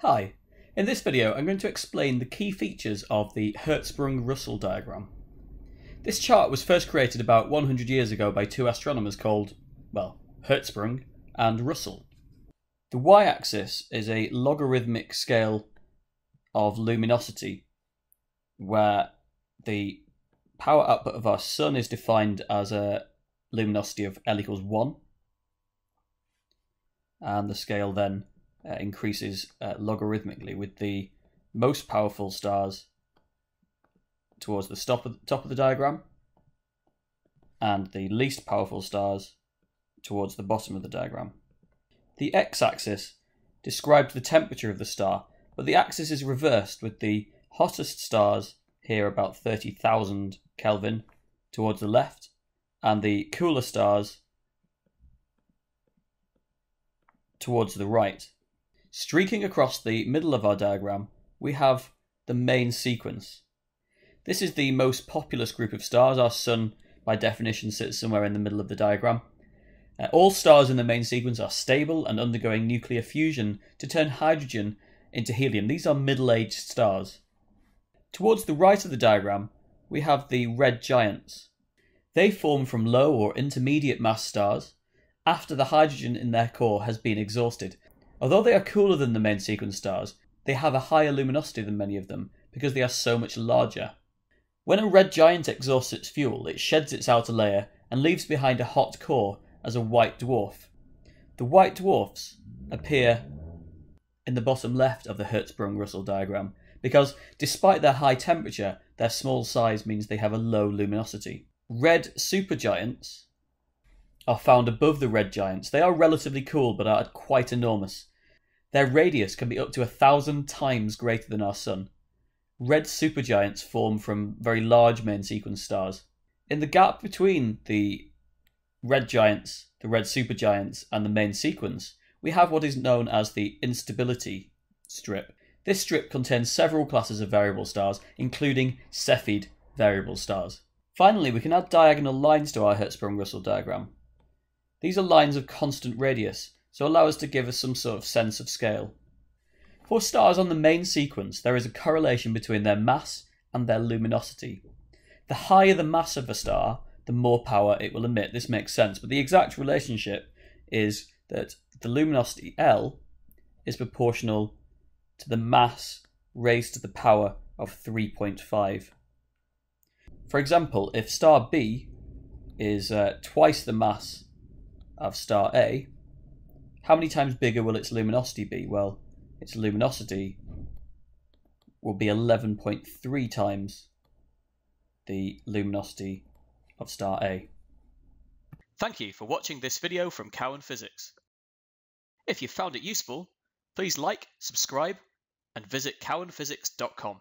Hi, in this video I'm going to explain the key features of the Hertzsprung-Russell diagram. This chart was first created about 100 years ago by two astronomers called, well, Hertzsprung and Russell. The y-axis is a logarithmic scale of luminosity where the power output of our sun is defined as a luminosity of L equals 1 and the scale then uh, increases uh, logarithmically with the most powerful stars towards the top of, the top of the diagram and the least powerful stars towards the bottom of the diagram. The x-axis describes the temperature of the star, but the axis is reversed with the hottest stars here about 30,000 Kelvin towards the left and the cooler stars towards the right. Streaking across the middle of our diagram, we have the main sequence. This is the most populous group of stars. Our Sun, by definition, sits somewhere in the middle of the diagram. Uh, all stars in the main sequence are stable and undergoing nuclear fusion to turn hydrogen into helium. These are middle-aged stars. Towards the right of the diagram, we have the red giants. They form from low or intermediate mass stars after the hydrogen in their core has been exhausted Although they are cooler than the main sequence stars, they have a higher luminosity than many of them because they are so much larger. When a red giant exhausts its fuel, it sheds its outer layer and leaves behind a hot core as a white dwarf. The white dwarfs appear in the bottom left of the Hertzsprung-Russell diagram because despite their high temperature, their small size means they have a low luminosity. Red supergiants are found above the red giants. They are relatively cool, but are quite enormous. Their radius can be up to a thousand times greater than our Sun. Red supergiants form from very large main sequence stars. In the gap between the red giants, the red supergiants, and the main sequence, we have what is known as the instability strip. This strip contains several classes of variable stars, including Cepheid variable stars. Finally, we can add diagonal lines to our Hertzsprung-Russell diagram. These are lines of constant radius, so allow us to give us some sort of sense of scale. For stars on the main sequence, there is a correlation between their mass and their luminosity. The higher the mass of a star, the more power it will emit. This makes sense, but the exact relationship is that the luminosity L is proportional to the mass raised to the power of 3.5. For example, if star B is uh, twice the mass of star A, how many times bigger will its luminosity be? Well, its luminosity will be 11.3 times the luminosity of star A. Thank you for watching this video from Cowen Physics. If you found it useful, please like, subscribe, and visit cowenphysics.com.